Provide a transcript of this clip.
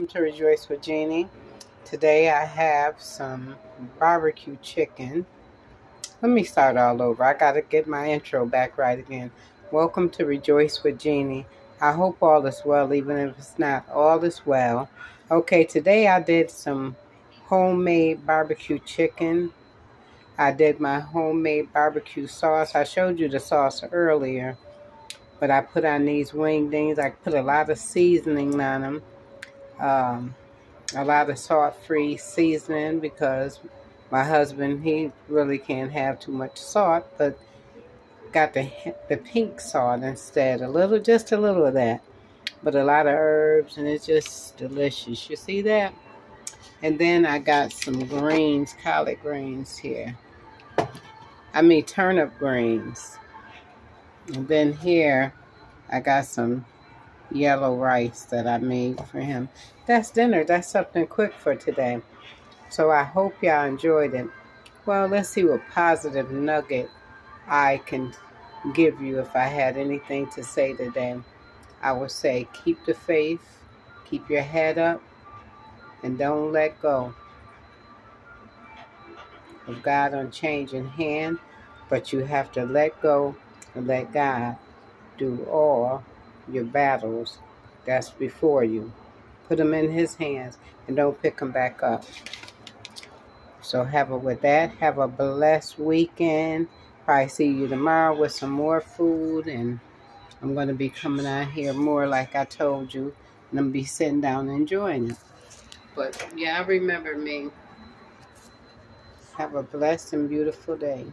Welcome to Rejoice with Jeanny. Today I have some barbecue chicken. Let me start all over. I got to get my intro back right again. Welcome to Rejoice with Jeanny. I hope all is well, even if it's not. All is well. Okay, today I did some homemade barbecue chicken. I did my homemade barbecue sauce. I showed you the sauce earlier, but I put on these wing wingdings. I put a lot of seasoning on them um, a lot of salt-free seasoning because my husband, he really can't have too much salt, but got the, the pink salt instead. A little, just a little of that. But a lot of herbs, and it's just delicious. You see that? And then I got some greens, collard greens here. I mean turnip greens. And then here, I got some yellow rice that I made for him. That's dinner. That's something quick for today. So I hope y'all enjoyed it. Well, let's see what positive nugget I can give you if I had anything to say today. I would say keep the faith, keep your head up, and don't let go of God unchanging hand, but you have to let go and let God do all your battles that's before you. Put them in his hands and don't pick them back up. So have a with that. Have a blessed weekend. Probably see you tomorrow with some more food and I'm going to be coming out here more like I told you. And I'm going to be sitting down enjoying it. But yeah, remember me. Have a blessed and beautiful day.